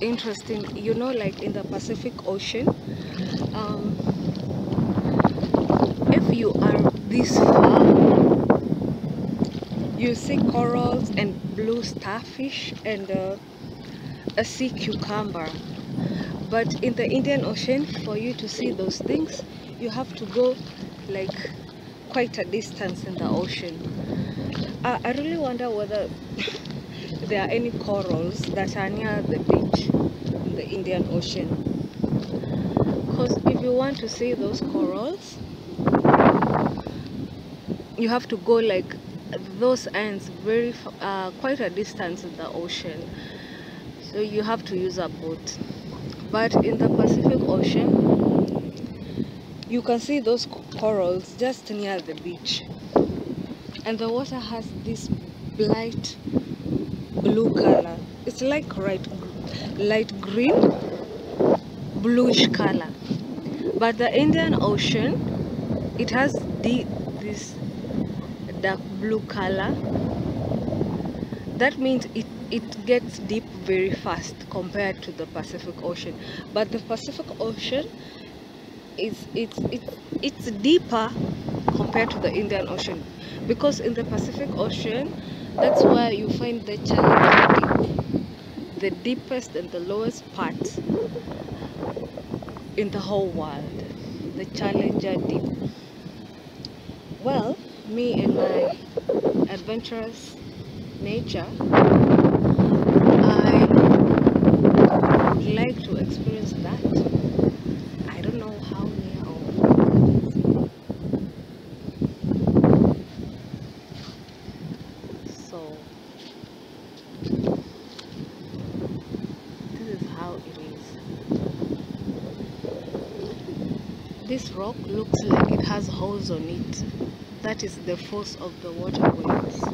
interesting, you know, like in the Pacific Ocean, um, if you are this far, you see corals and blue starfish and uh, a sea cucumber. But in the Indian Ocean, for you to see those things, you have to go like quite a distance in the ocean. I, I really wonder whether there are any corals that are near the Indian Ocean. Because if you want to see those corals, you have to go like those ends very uh, quite a distance in the ocean. So you have to use a boat. But in the Pacific Ocean, you can see those corals just near the beach. And the water has this bright blue color. It's like light, light green, bluish color. But the Indian Ocean, it has the, this dark blue color. That means it, it gets deep very fast compared to the Pacific Ocean. But the Pacific Ocean is it's it's it's deeper compared to the Indian Ocean because in the Pacific Ocean that's where you find the Challenger Deep, the deepest and the lowest part in the whole world, the Challenger Deep. Well, me and my adventurous nature, I would like to experience that. I don't know how near or so this is how it is. This rock looks like it has holes on it. That is the force of the water waves.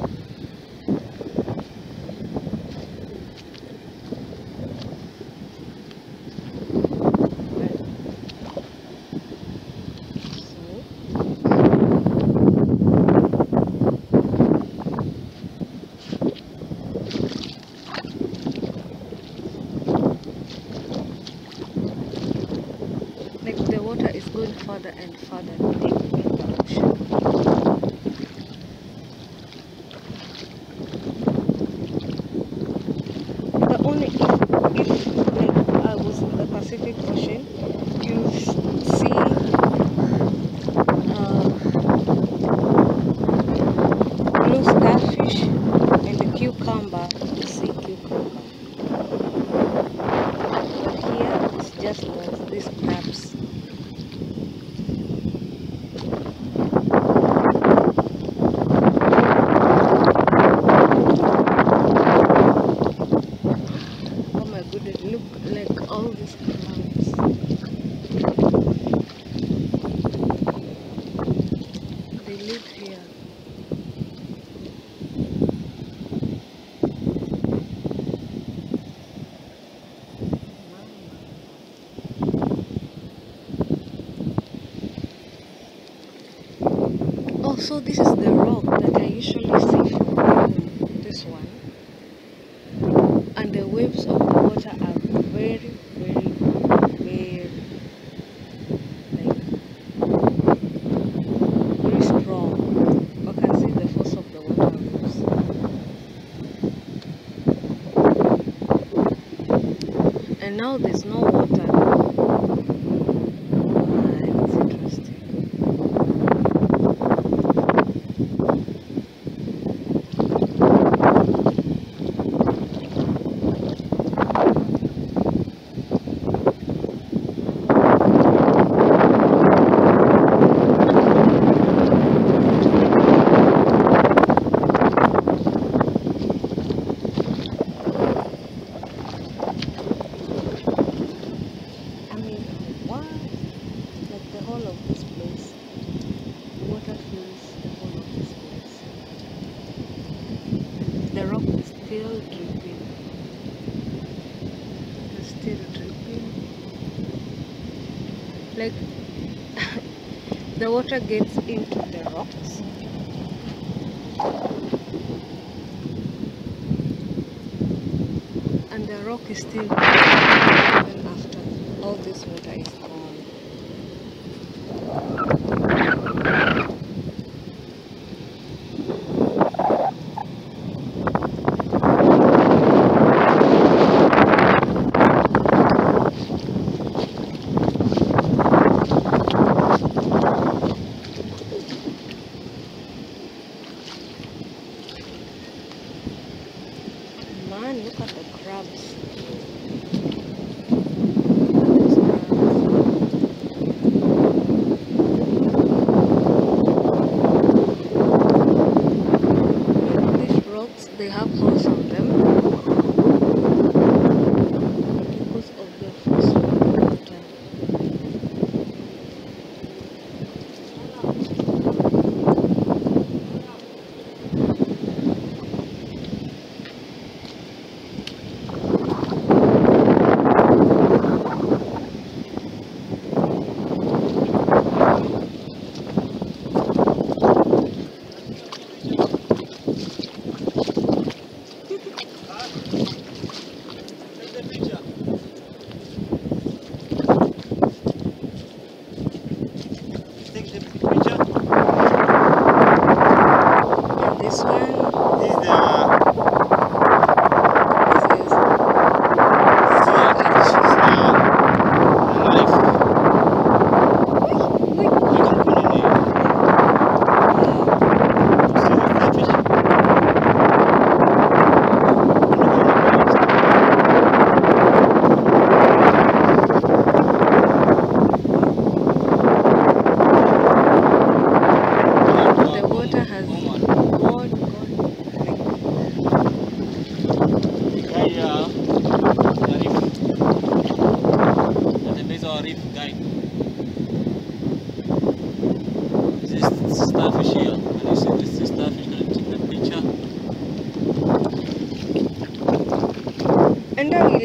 The water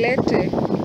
Enda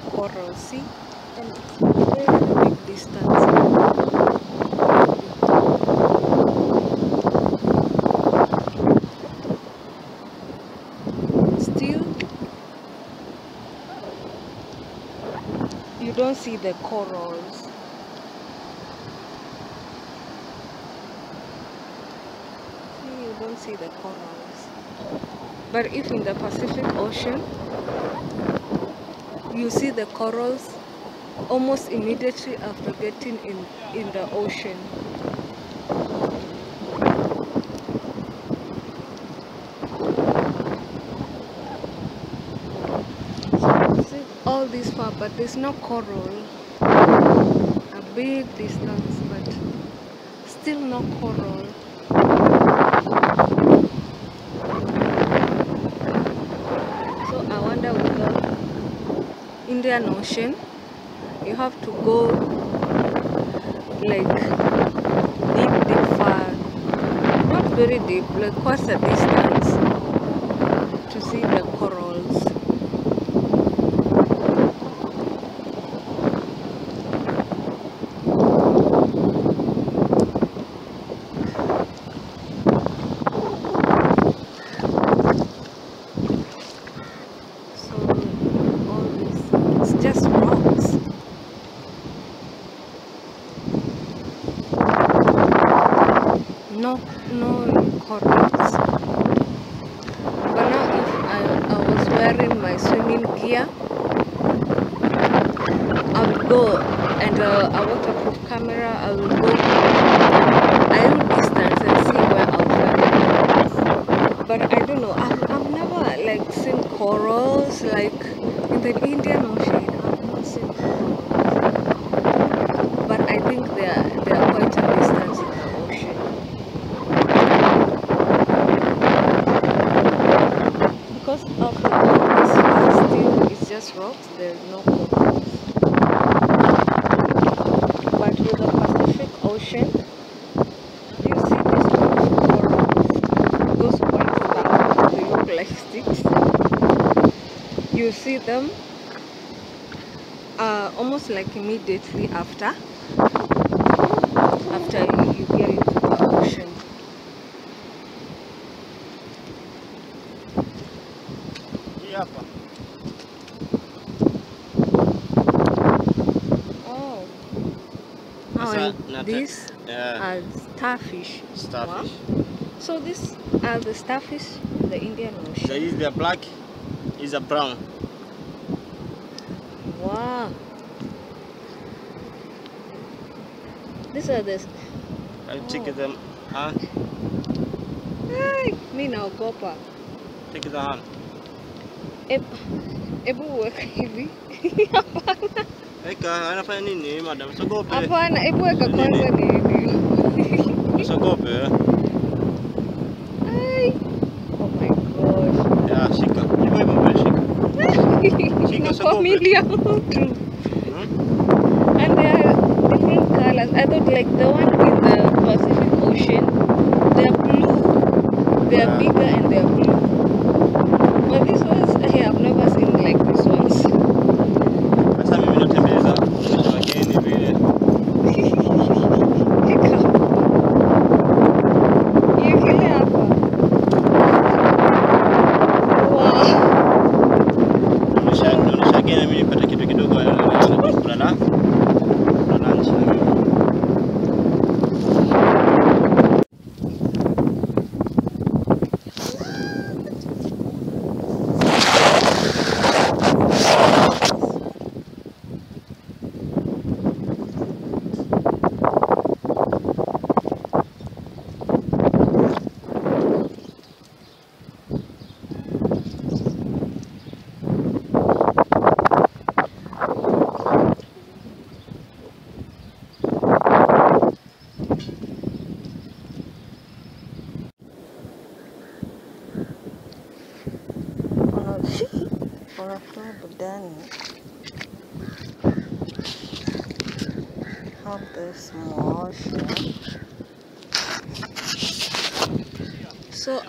the corals. See, and it's very big distance. Still, you don't see the corals. See, you don't see the corals. But if in the Pacific Ocean, you see the corals almost immediately after getting in, in the ocean. See all this far, but there's no coral. A big distance, but still no coral. So I wonder with the Indian Ocean, you have to go like deep, deep far. Not very deep, like quite a distance to see the corals. So all this, it's just rocks. No, no corals. But now if I, I was wearing my swimming gear, I will go and uh, a waterproof camera, I will go a little distance and see where I'll find but I don't know. I've, I've never like seen corals like in the Indian Ocean. I've not seen corals. But I think they are they are quite a distance in the ocean. Because after all this far still it's just rocks, there's no corals. But with the Pacific Ocean, you see these corals those stuff they look like sticks? You see them uh, almost like immediately after. After you, you get into the ocean Hii hapa. oh oh Sasa and nata- these Yeah, are starfish starfish. Wow. so these are the starfish in the indian So ocean is the black, is a brown. wow these are the I'll Oh. take them hand, Ai, mi naogopa take the hand. Eb- hebu weka hivi Eka, anafanya nini madam? Usiogope. hapana hebu weka kwanza ni hivi Usiogope. eh. Ai. oh my gosh Ya, shika. Hivyo hivyo wewe shika. Shika, Na usiogope. familia Hmm? and they are different colors i thought like the one in the pacific ocean they are blue they are Yeah. bigger and they are blue but this ones hey, i've never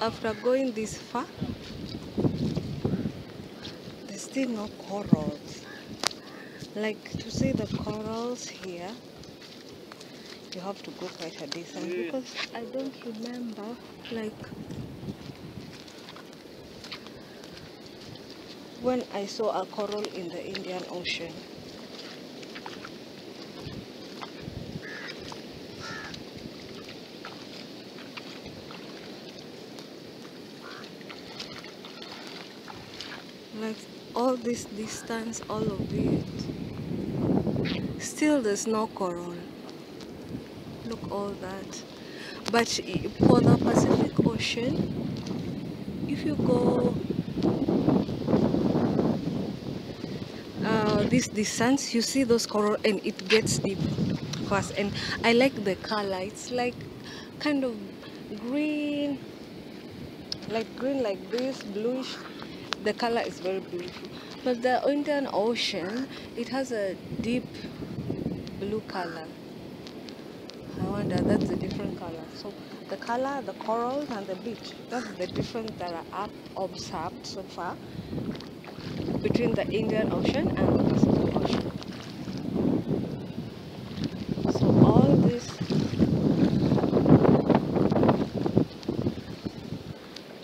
after going this far there's still no corals like to see the corals here you have to go quite a distance because I don't remember like when I saw a coral in the Indian Ocean. Like all this distance, all of it, still there's no coral. Look all that. But for the Pacific Ocean, if you go uh, this distance you see those coral and it gets deep fast and I like the color it's like kind of green like green like this bluish the color is very beautiful. But the Indian Ocean it has a deep blue color. I wonder that's a different color. So the color the corals and the beach that's the difference that I observed so far between the Indian Ocean and the Pacific Ocean. So all this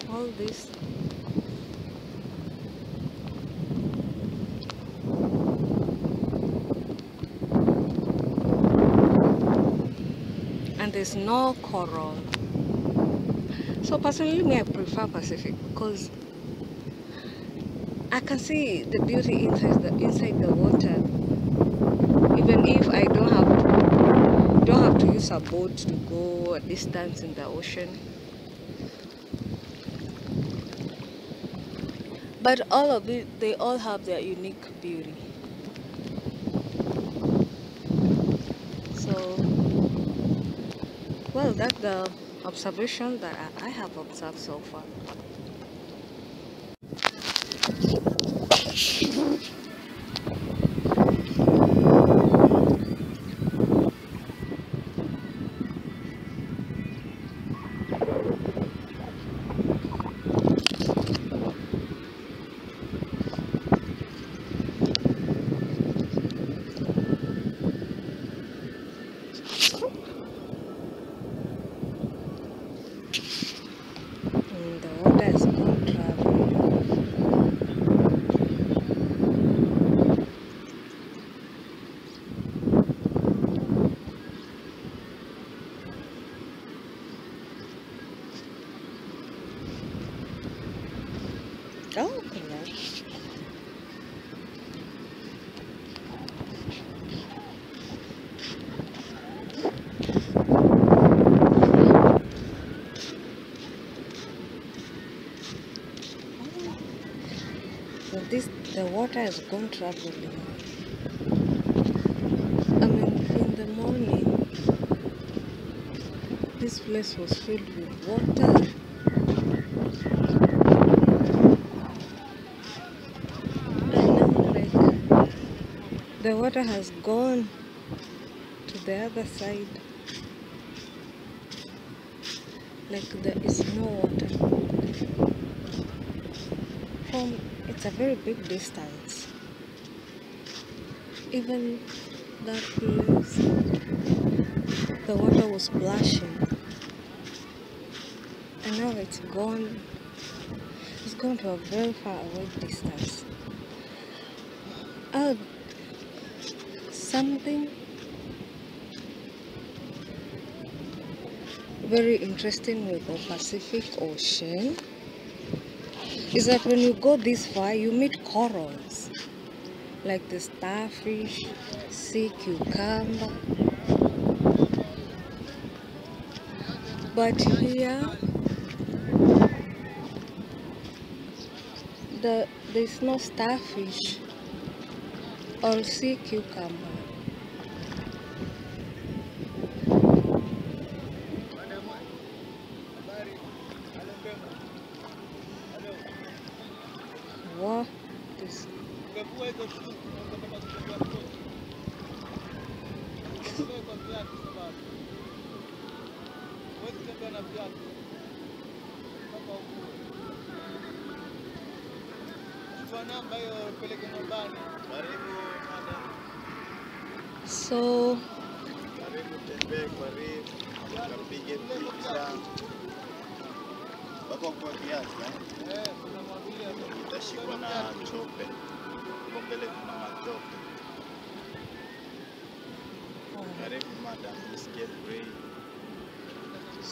all this there's no coral. So personally me I prefer Pacific because I can see the beauty inside the inside the water. Even if I don't have don't have to use a boat to go a distance in the ocean. But all of it they all have their unique beauty. So that's the observation that I I have observed so far. Mm, the water is good traveling. Oh, okay. So this the water has gone traveling. I mean in the morning this place was filled with water. And now like the water has gone to the other side. Like there is no water. From it's a very big distance. Even that place, the water was blushing and now it's gone. It's gone to a very far away distance. Oh, something very interesting with the Pacific Ocean is that when you go this far, you meet corals like the starfish, sea cucumber. But here, the there's no starfish or sea cucumber.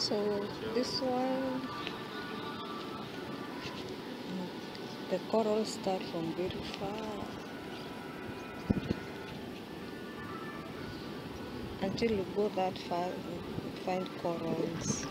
So this one the corals start from very far. Until you go that far you find corals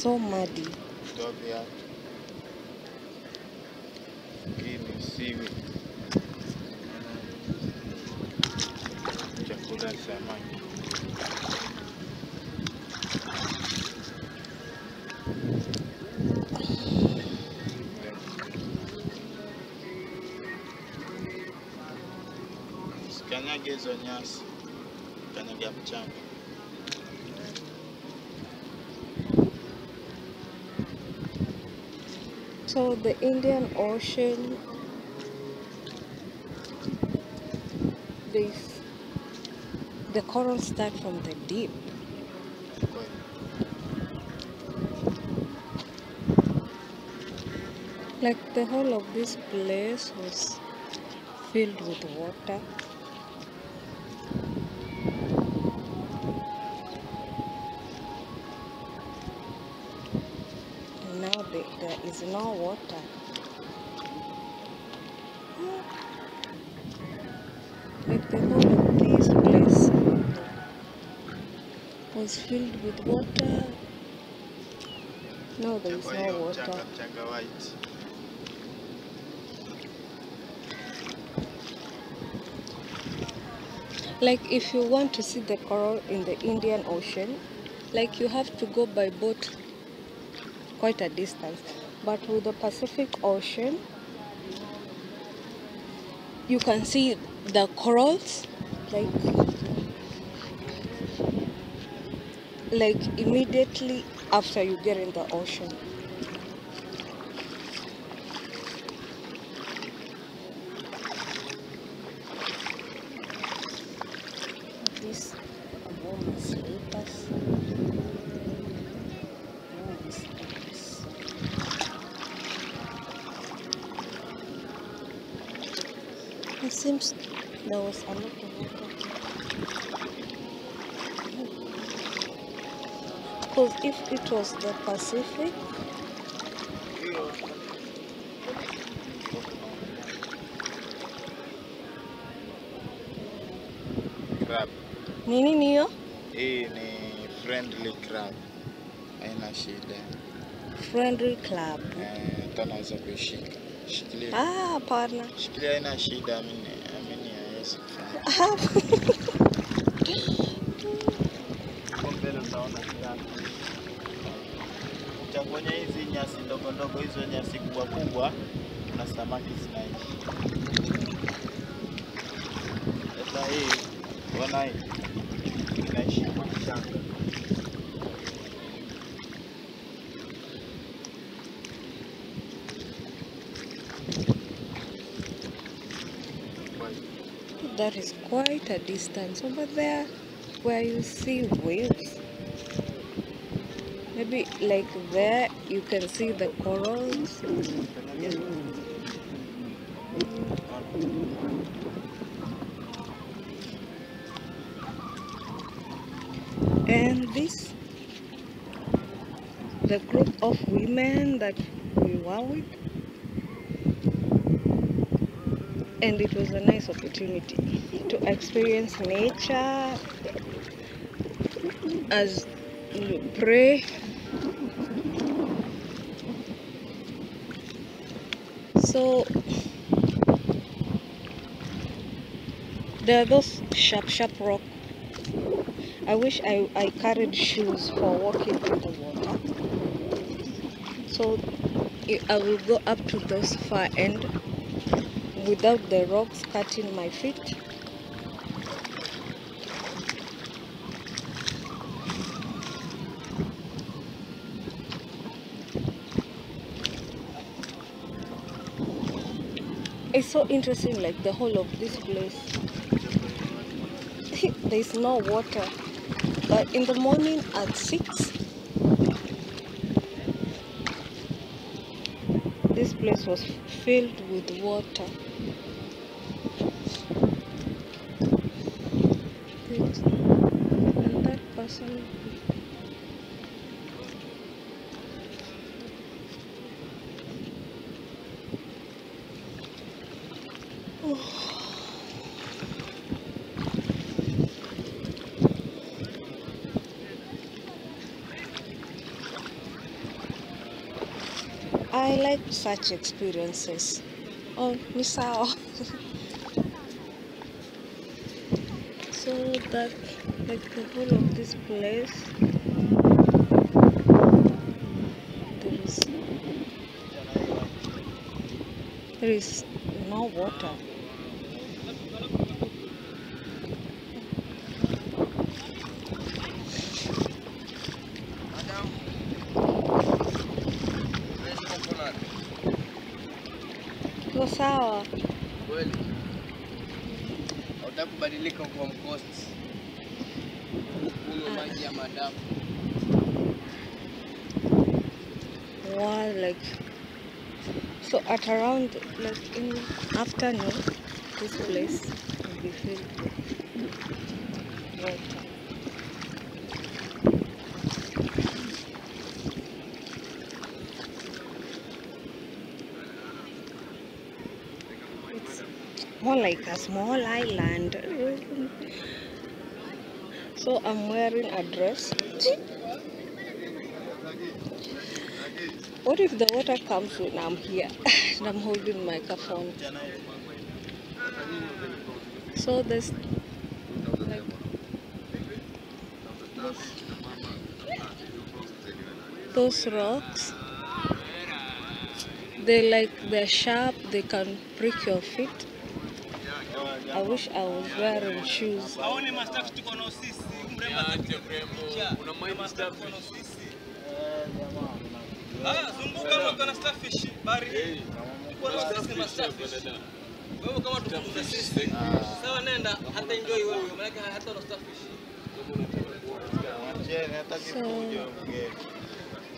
so muddy Toa viatu. Hii ni seaweed. Chakula samaki. Usikanyage hizo nyasi, kanyaga mchanga. So the indian ocean this the corals start from the deep Like the whole of this place was filled with water. No water. Like the whole of this place was filled with water. Now there is no water. Like if you want to see the coral in the Indian Ocean, like you have to go by boat quite a distance. But with the Pacific Ocean, you can see the corals like like immediately after you get in the ocean. These are warm slippers. Warm slippers. It seems there was a lot of water. Because was the Pacific, crab. nini niyo? Hii ni friendly crab, haina shida. Friendly club. Eh, hata naweza kuishika. Shikilia, Ah, hapana. shikilia, haina shida. Amini, amini haiwezi kufanya. nyasi ndogo ndogo, hizo nyasi kubwa kubwa, na samaki zinaishi. Sasa hii, hii, inaishi kwa mchanga. That is quite a distance over there where you see waves. Maybe like there you can see the corals. And this, the group of women that we were with, and it was a nice opportunity to experience nature as pray. So there are those sharp, sharp rock. I wish I, I carried shoes for walking in the water. So I will go up to those far end without the rocks cutting my feet. So interesting, like the whole of this place. There's no water, but in the morning at six, this place was filled with water. And that person. Like such experiences. Oh, Misao. so that like the whole of this place there is there is no water. Sawa. Kweli. Hautaki kubadilika kwa mkosti. Kunywa ah. maji ya madafu. Wow, like so at around like in afternoon this place will be filled with water. Like a small island. So I'm wearing a dress. What if the water comes when I'm here and I'm holding microphone? So like those rocks. They like they're sharp. They can prick your feet. I wish I was wearing shoes. Aone mastafu tuko nao sisi. Mrembo atapiga picha. Mastafu tuko nao sisi. Ah, zunguka kama uko na starfish bari. Uko na sisi ma starfish. Wewe kama tukufunza sisi. Sawa nenda hata enjoy wewe. Maana hata na starfish.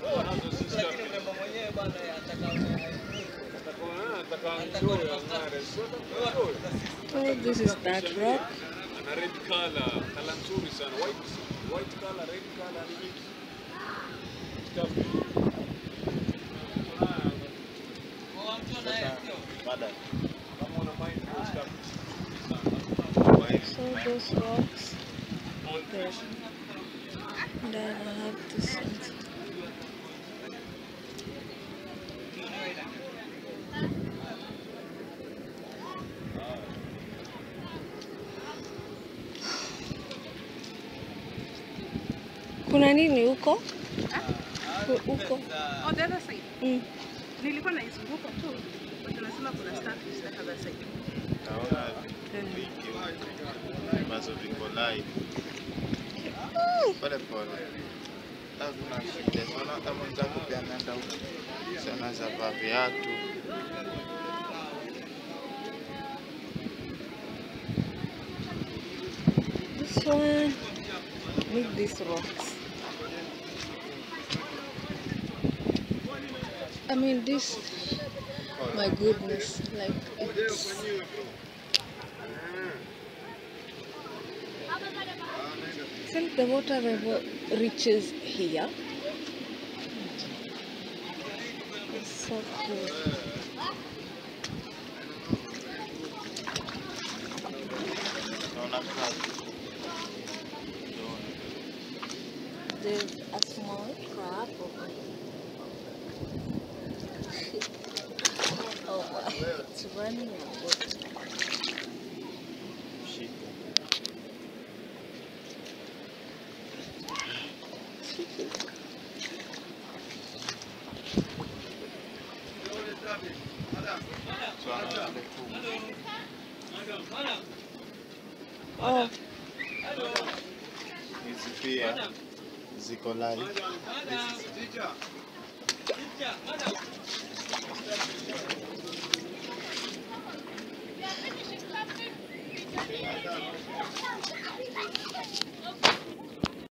So Lakini mrembo mwenyewe bwana ataka so this is that rock. ana red color, nzuri sana. White, white color, red color stuff. So those rocks. There. And I have this. one. Kuna nini huko? Hu- Huko. On the other side. Mm. Nilikuwa naizunguka tu. But nasema kuna starfish the other side. Naona vingi ambazo viko live pole pole. Hakuna shida. Naona hata mwenzangu pia anaenda huko, sana za viatu. This one. Need these rocks. Mean this my goodness, like it's till the water level reaches here. It's so cool. There's a small crab. Oh wow, it's running a boat. So anaenda ku Oh, hizi pia ziko live.